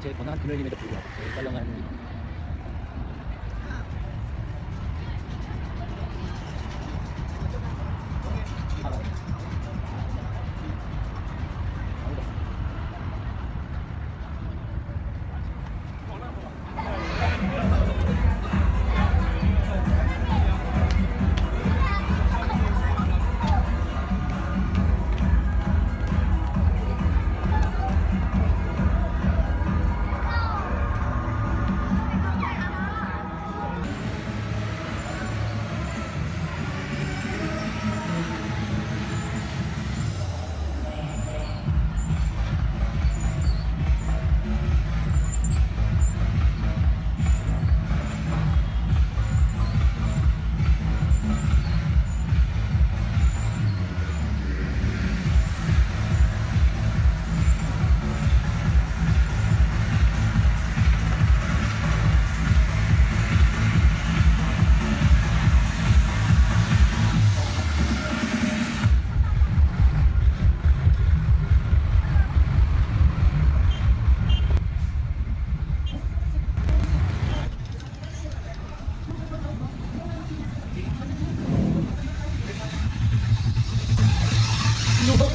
제일 번화한 금요일임에도 불구하고 제일 썰렁한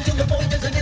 to the boy doesn't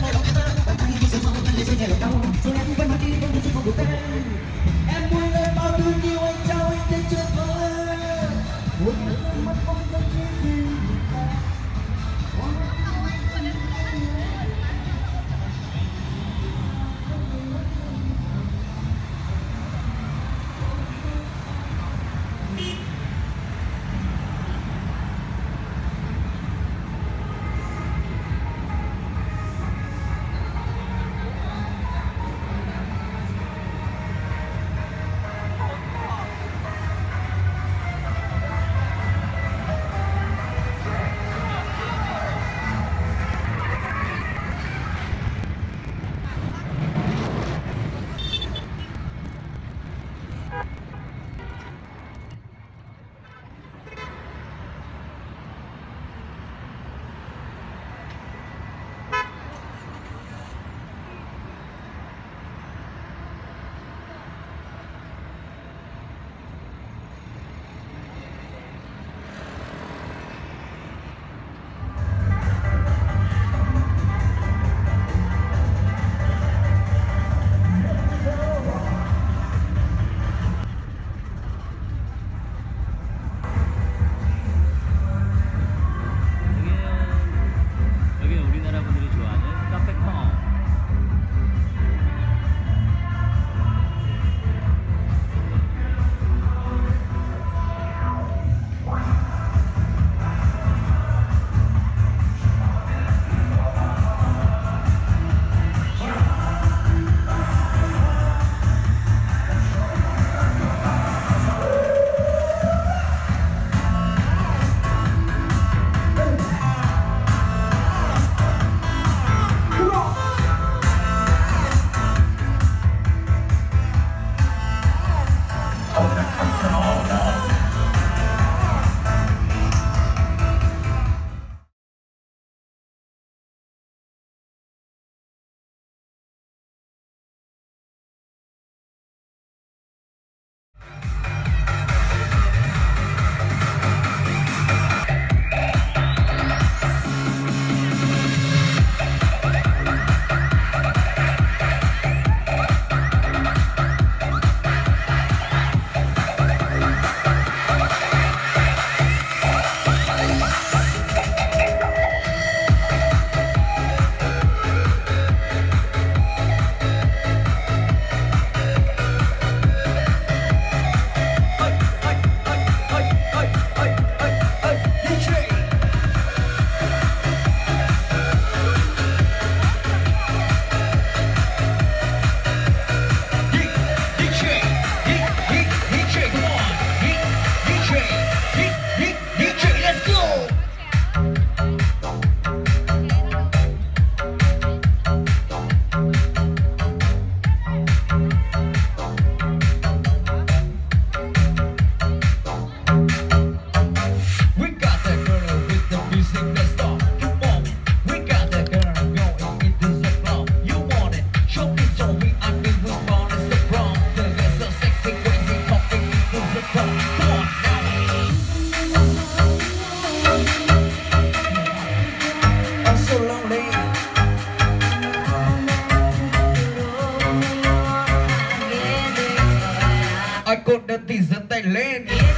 I've got nothing that they land.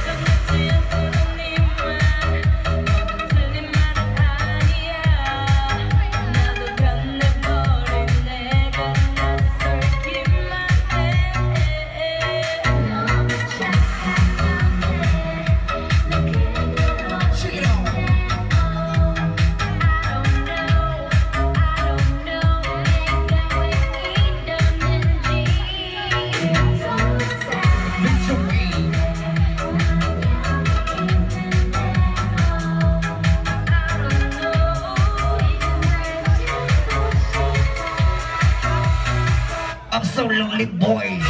Lonely Boy.